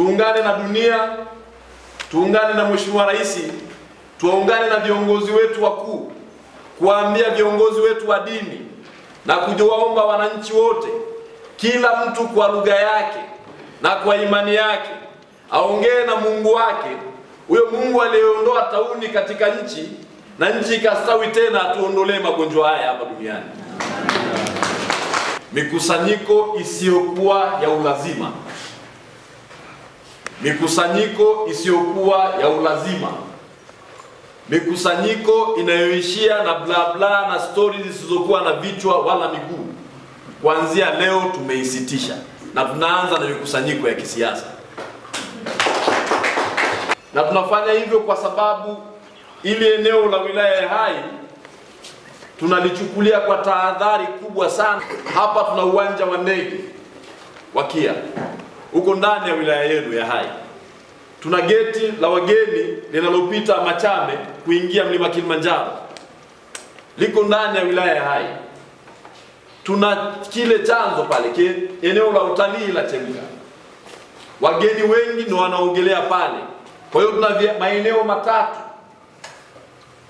tuungane na dunia, tuungane na Mheshimiwa Rais, tuungane na viongozi wetu wakuu, kuwaambia viongozi wetu wa dini na kuwaomba wananchi wote, kila mtu kwa lugha yake na kwa imani yake aongee na Mungu wake, huyo Mungu aliyeondoa tauni katika nchi na nchi ikastawi tena, atuondolee magonjwa haya hapa duniani. Mikusanyiko isiyokuwa ya ulazima, mikusanyiko isiyokuwa ya ulazima, mikusanyiko inayoishia na bla bla na stori zisizokuwa na vichwa wala miguu, kuanzia leo tumeisitisha na tunaanza na mikusanyiko ya kisiasa, na tunafanya hivyo kwa sababu ili eneo la wilaya ya Hai tunalichukulia kwa tahadhari kubwa sana. Hapa tuna uwanja wa ndege wa KIA huko ndani ya wilaya yenu ya Hai. Tuna geti la wageni linalopita Machame kuingia mlima Kilimanjaro, liko ndani ya wilaya ya Hai. Tuna kile chanzo pale, eneo la utalii la Chemka, wageni wengi ni wanaogelea pale. Kwa hiyo tuna maeneo matatu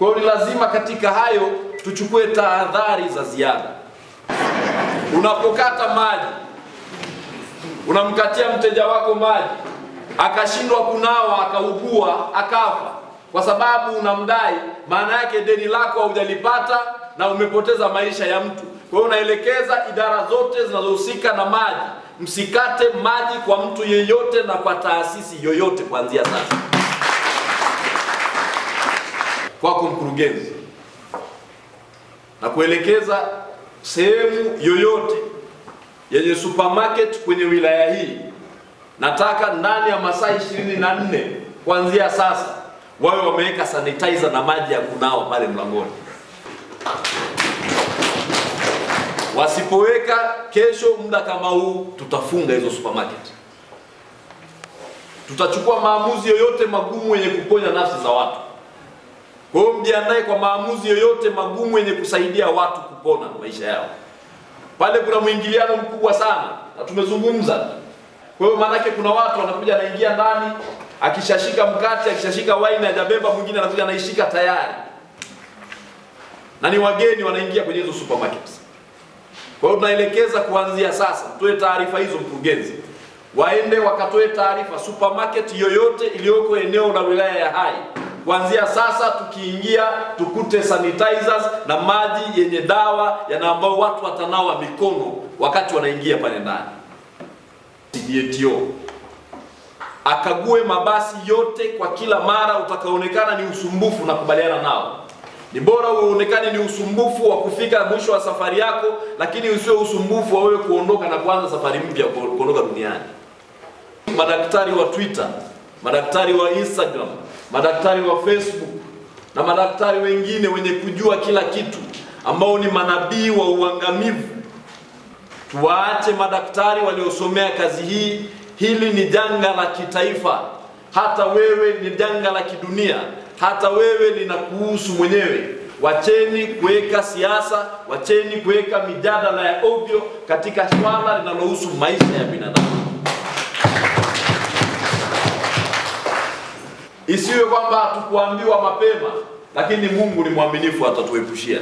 kwa hiyo ni lazima katika hayo tuchukue tahadhari za ziada. Unapokata maji, unamkatia mteja wako maji, akashindwa kunawa, akaugua, akafa kwa sababu unamdai, maana yake deni lako haujalipata na umepoteza maisha ya mtu. Kwa hiyo unaelekeza idara zote zinazohusika na maji, msikate maji kwa mtu yeyote na kwa taasisi yoyote kuanzia sasa. Kwako mkurugenzi, na kuelekeza sehemu yoyote yenye supermarket kwenye wilaya hii, nataka ndani ya masaa ishirini na nne kuanzia sasa wawe wameweka sanitizer na maji ya kunawa pale mlangoni. Wasipoweka, kesho muda kama huu tutafunga hizo supermarket. Tutachukua maamuzi yoyote magumu yenye kuponya nafsi za watu. Kwa hiyo mjiandae kwa maamuzi yoyote magumu yenye kusaidia watu kupona maisha yao. Pale kuna mwingiliano mkubwa sana na tumezungumza. Kwa hiyo maanake kuna watu wanakuja anaingia ndani akishashika mkate, akishashika waini ajabeba mwingine anakuja anaishika tayari, na ni wageni wanaingia kwenye hizo supermarkets. Kwa hiyo tunaelekeza kuanzia sasa, tutoe taarifa hizo mkurugenzi, waende wakatoe taarifa supermarket yoyote iliyoko eneo la wilaya ya Hai kuanzia sasa tukiingia tukute sanitizers na maji yenye dawa yana ambao watu watanawa mikono wakati wanaingia pale ndani. CDTO akague mabasi yote kwa kila mara utakaonekana ni usumbufu, na kubaliana nao. Ni bora uonekane ni usumbufu wa kufika mwisho wa safari yako, lakini usio usumbufu wa wewe kuondoka na kuanza safari mpya kuondoka duniani. Madaktari wa Twitter, madaktari wa Instagram, madaktari wa Facebook na madaktari wengine wenye kujua kila kitu ambao ni manabii wa uangamivu. Tuwaache madaktari waliosomea kazi hii. Hili ni janga la kitaifa, hata wewe ni janga la kidunia, hata wewe linakuhusu mwenyewe. Wacheni kuweka siasa, wacheni kuweka mijadala ya ovyo katika swala linalohusu maisha ya binadamu. Isiwe kwamba hatukuambiwa mapema, lakini Mungu ni mwaminifu, atatuepushia.